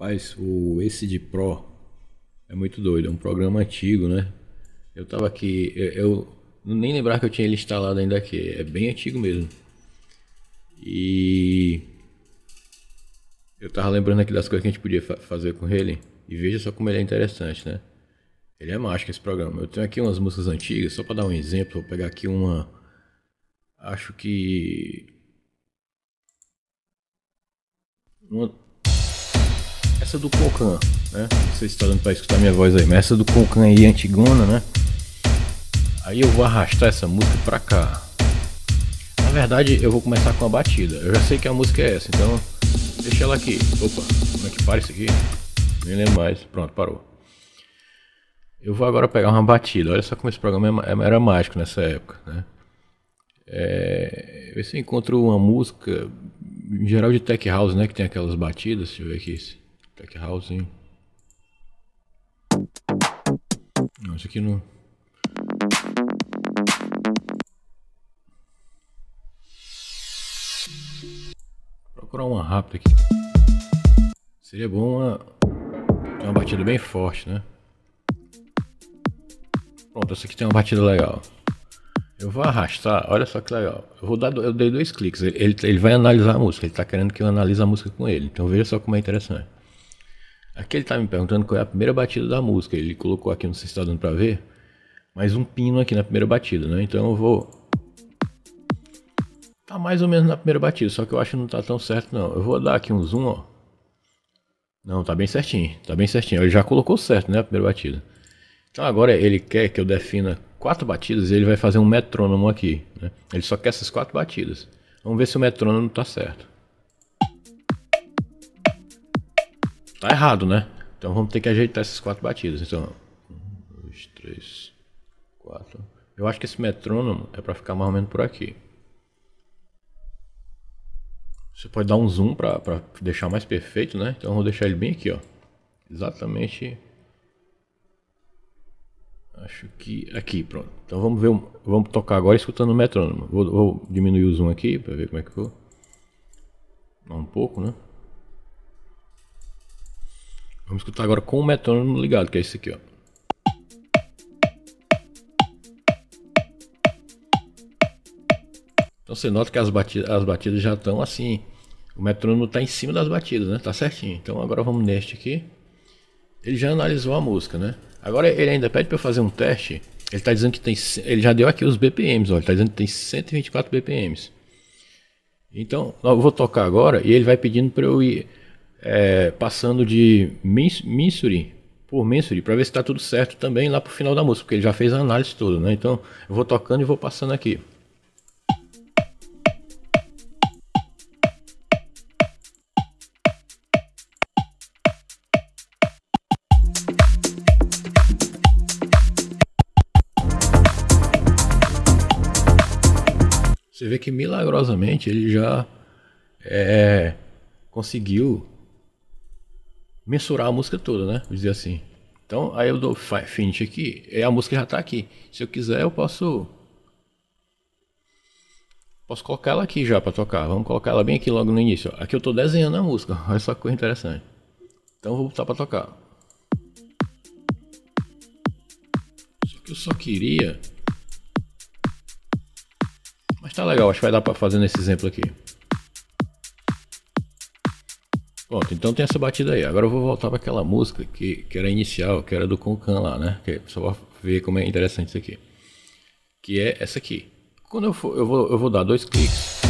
Rapaz, o de Pro é muito doido, é um programa antigo, né? Eu tava aqui, eu, eu nem lembrar que eu tinha ele instalado ainda aqui, é bem antigo mesmo. E eu tava lembrando aqui das coisas que a gente podia fa fazer com ele, e veja só como ele é interessante, né? Ele é mágico esse programa. Eu tenho aqui umas músicas antigas, só para dar um exemplo, vou pegar aqui uma. Acho que. Uma essa do Concan, né? Vocês estão dando para escutar minha voz aí, mas essa do Concan aí, antigona, né? Aí eu vou arrastar essa música pra cá. Na verdade, eu vou começar com a batida. Eu já sei que a música é essa, então deixa ela aqui. Opa, como é que para isso aqui? Nem lembro mais. Pronto, parou. Eu vou agora pegar uma batida. Olha só como esse programa é era mágico nessa época, né? É, eu encontro uma música, em geral de tech house, né? Que tem aquelas batidas. Deixa eu ver aqui. Tech House, hein? Não, isso aqui não. procurar uma rápida aqui. Seria bom uma. Tem uma batida bem forte, né? Pronto, essa aqui tem uma batida legal. Eu vou arrastar, olha só que legal. Eu vou dar, eu dei dois cliques. Ele, ele, ele vai analisar a música. Ele está querendo que eu analise a música com ele. Então veja só como é interessante. Aqui ele tá me perguntando qual é a primeira batida da música. Ele colocou aqui, não sei se está dando para ver, mais um pino aqui na primeira batida, né? Então eu vou. Tá mais ou menos na primeira batida, só que eu acho que não tá tão certo não. Eu vou dar aqui um zoom, ó. Não, tá bem certinho, tá bem certinho. Ele já colocou certo, né? A primeira batida. Então agora ele quer que eu defina quatro batidas e ele vai fazer um metrônomo aqui. Né? Ele só quer essas quatro batidas. Vamos ver se o metrônomo tá certo. Tá errado, né? Então vamos ter que ajeitar essas quatro batidas. Então, um, dois, três, quatro. Eu acho que esse metrônomo é para ficar mais ou menos por aqui. Você pode dar um zoom para deixar mais perfeito, né? Então eu vou deixar ele bem aqui, ó. Exatamente. Acho que aqui, pronto. Então vamos ver, vamos tocar agora escutando o metrônomo. Vou, vou diminuir o zoom aqui para ver como é que ficou. Um pouco, né? Vamos escutar agora com o metrônomo ligado, que é esse aqui, ó. Então você nota que as batidas, as batidas já estão assim. O metrônomo está em cima das batidas, né? Tá certinho. Então agora vamos neste aqui. Ele já analisou a música, né? Agora ele ainda pede para eu fazer um teste. Ele está dizendo que tem. Ele já deu aqui os BPMs. Ele está dizendo que tem 124 BPMs. Então, eu vou tocar agora e ele vai pedindo para eu ir é, passando de Missouri por Missouri para ver se está tudo certo também lá para o final da música, porque ele já fez a análise toda, né? Então eu vou tocando e vou passando aqui. Você vê que milagrosamente ele já é, conseguiu mensurar a música toda, né? Vou dizer assim. Então, aí eu dou finish aqui, e a música já está aqui. Se eu quiser, eu posso posso colocar ela aqui já para tocar. Vamos colocar ela bem aqui logo no início. Aqui eu estou desenhando a música. Olha só que coisa interessante. Então, vou botar para tocar. Só que eu só queria mas tá legal, acho que vai dar para fazer nesse exemplo aqui. Pronto, então tem essa batida aí. Agora eu vou voltar para aquela música que, que era inicial, que era do Concan lá, né? Que é só pra ver como é interessante isso aqui. Que é essa aqui. Quando eu for, eu vou, eu vou dar dois cliques.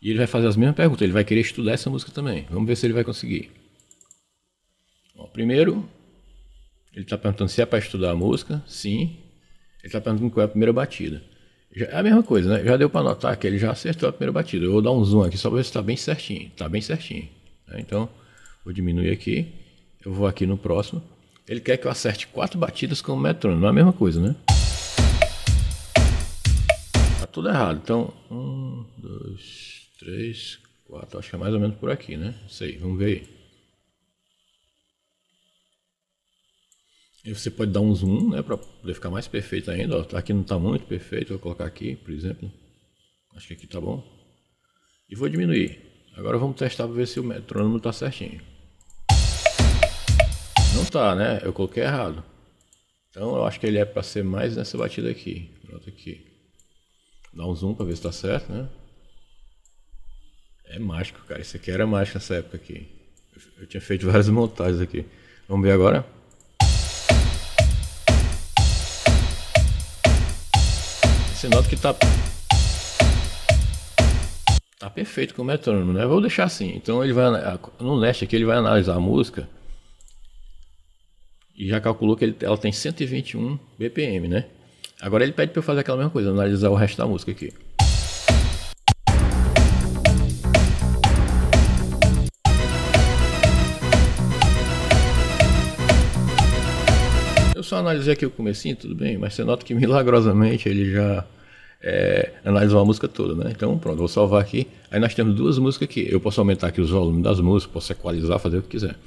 E ele vai fazer as mesmas perguntas. Ele vai querer estudar essa música também. Vamos ver se ele vai conseguir. Bom, primeiro, ele está perguntando se é para estudar a música. Sim. Ele está perguntando qual é a primeira batida. Já é a mesma coisa, né? Já deu para notar que ele já acertou a primeira batida. Eu vou dar um zoom aqui só para ver se está bem certinho. Está bem certinho. Né? Então, vou diminuir aqui. Eu vou aqui no próximo. Ele quer que eu acerte quatro batidas com o metrônomo. Não é a mesma coisa, né? Tá tudo errado. Então, um, dois, três, quatro. Acho que é mais ou menos por aqui, né? Não sei. Vamos ver aí. E você pode dar um zoom, né, para poder ficar mais perfeito ainda. Ó. Aqui não está muito perfeito, vou colocar aqui, por exemplo. Acho que aqui está bom. E vou diminuir. Agora vamos testar para ver se o metrônomo está certinho. Não tá, né? Eu coloquei errado. Então eu acho que ele é para ser mais nessa batida aqui. Pronto aqui. Dá um zoom para ver se tá certo, né? É mágico, cara. Isso aqui era mágico nessa época aqui. Eu tinha feito várias montagens aqui. Vamos ver agora? Você nota que tá Tá perfeito com o metrônomo, né? Vou deixar assim. Então ele vai no leste aqui ele vai analisar a música e já calculou que ele, ela tem 121 BPM, né? Agora ele pede para eu fazer aquela mesma coisa, analisar o resto da música aqui. Eu só analisei aqui o comecinho, tudo bem, mas você nota que milagrosamente ele já é, analisou a música toda, né? Então pronto, vou salvar aqui. Aí nós temos duas músicas aqui. Eu posso aumentar aqui os volumes das músicas, posso equalizar, fazer o que quiser.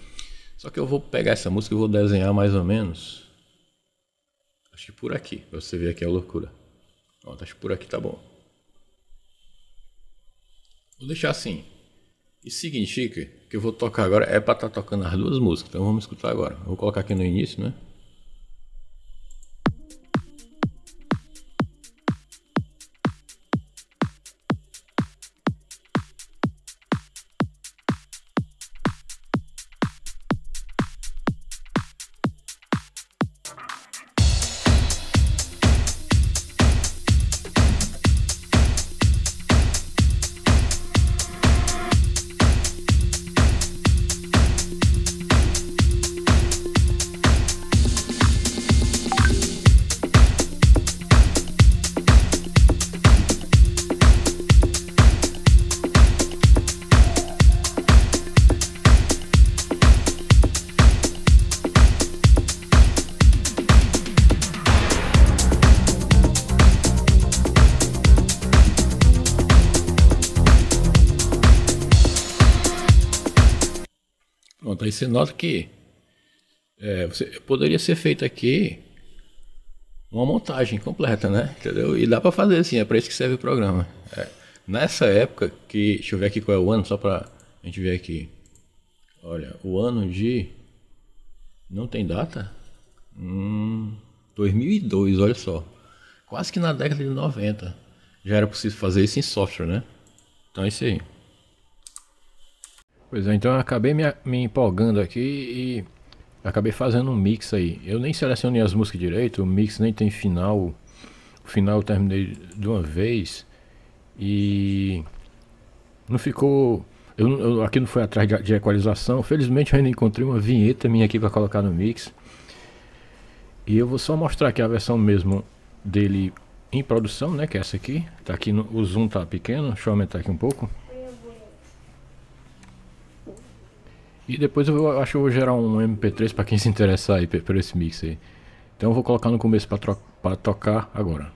Só que eu vou pegar essa música e vou desenhar mais ou menos. Acho que por aqui, pra você ver aqui a loucura. Pronto, acho que por aqui tá bom. Vou deixar assim. Isso significa que eu vou tocar agora é para estar tá tocando as duas músicas. Então vamos escutar agora. vou colocar aqui no início, né? Aí você nota que é, você, poderia ser feito aqui uma montagem completa, né? Entendeu? E dá para fazer assim, é para isso que serve o programa. É, nessa época que, deixa eu ver aqui qual é o ano, só para a gente ver aqui. Olha, o ano de não tem data? Hum, 2002, olha só. Quase que na década de 90 já era possível fazer isso em software, né? Então é isso aí. Pois é, então eu acabei me, me empolgando aqui e acabei fazendo um mix aí. Eu nem selecionei as músicas direito, o mix nem tem final. O final eu terminei de uma vez e não ficou. Eu, eu aqui não foi atrás de, de, equalização. Felizmente eu ainda encontrei uma vinheta minha aqui para colocar no mix. E eu vou só mostrar aqui a versão mesmo dele em produção, né? Que é essa aqui. Tá aqui no, o zoom tá pequeno. Deixa eu aumentar aqui um pouco. E depois eu acho que eu vou gerar um MP3 para quem se interessar aí por esse mix aí. Então eu vou colocar no começo para tocar agora.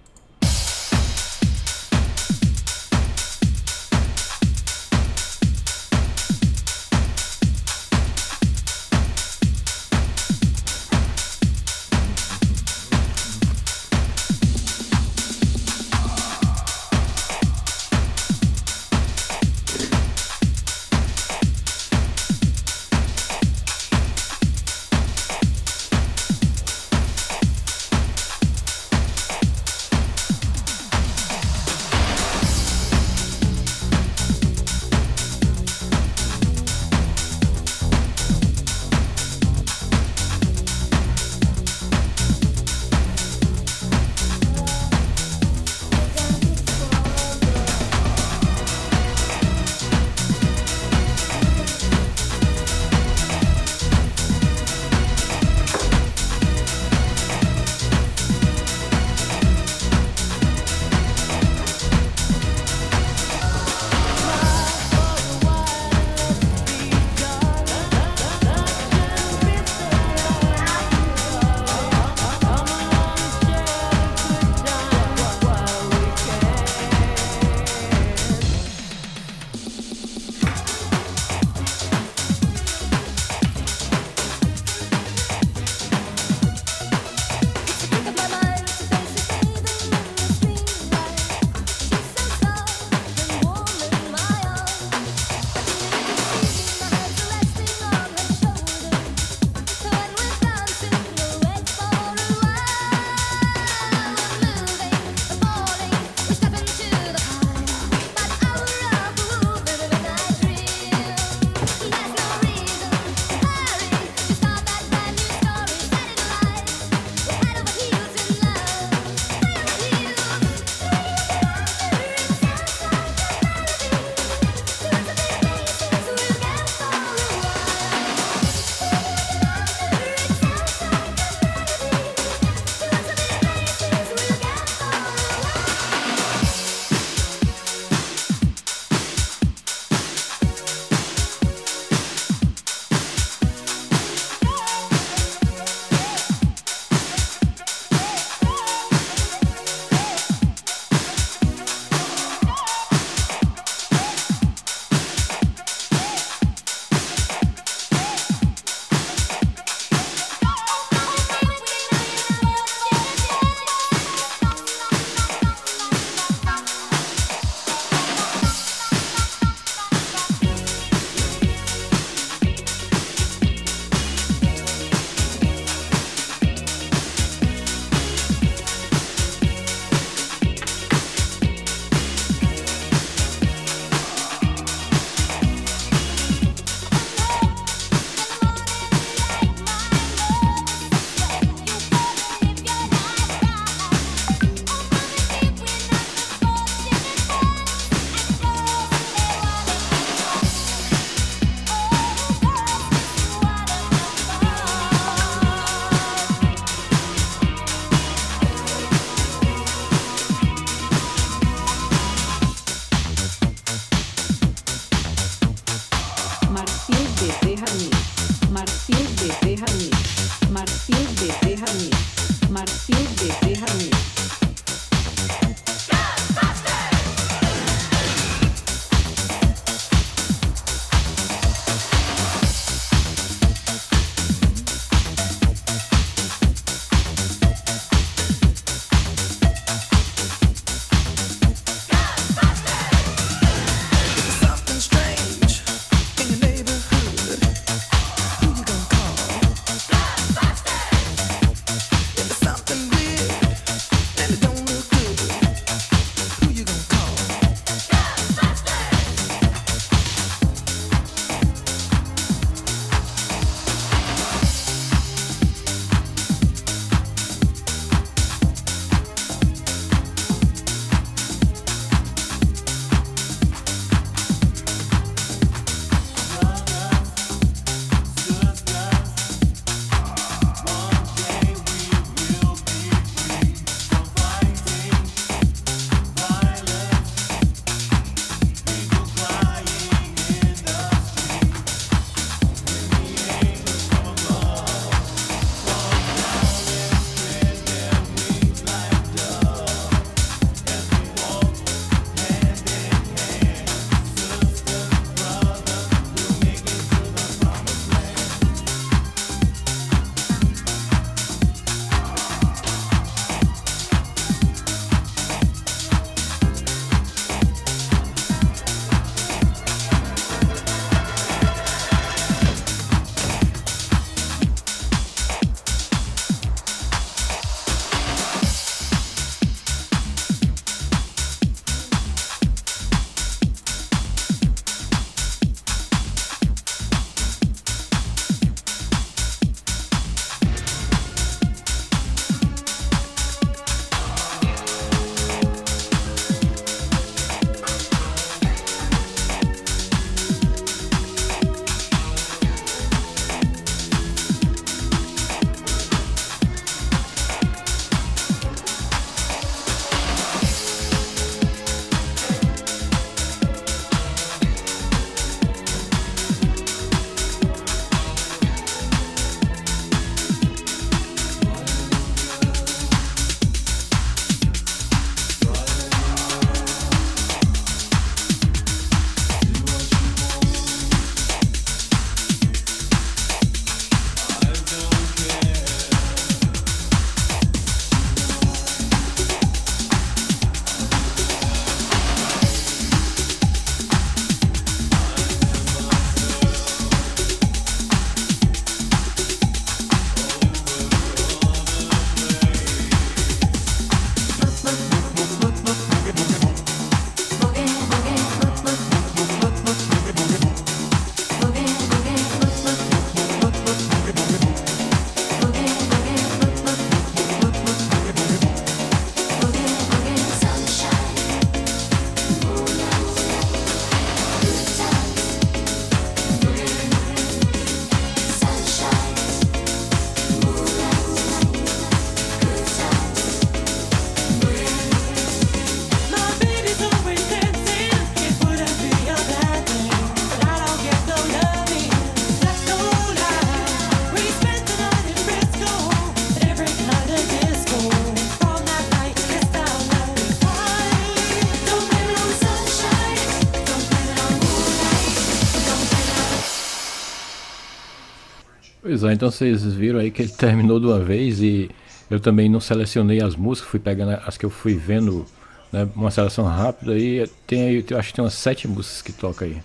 Pois é, então vocês viram aí que ele terminou de uma vez e eu também não selecionei as músicas, fui pegando as que eu fui vendo, né, uma seleção rápida e tem aí, acho que tem umas sete músicas que toca aí.